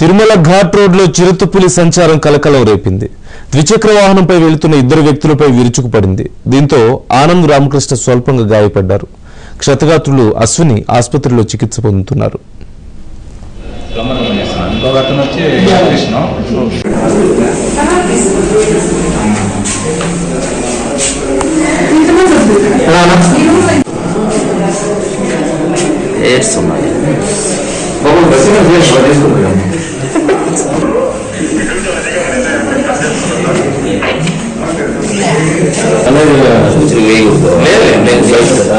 తిరుమల ఘాట్ రోడ్లో చిరుతపులి సంచారం కలకలం రేపింది. ద్విచక్ర వాహనంపై వెళుతున్న ఇద్దరు వ్యక్తులపై విరుచుకుపడింది. దీంతో ఆనంద్ రామకృష్ణ స్వల్పంగా గాయపడ్డారు. క్షతగాత్రులు అశ్విని ఆసుపత్రిలో చికిత్స పొందుతున్నారు. ప్లంబర్ పని Hello,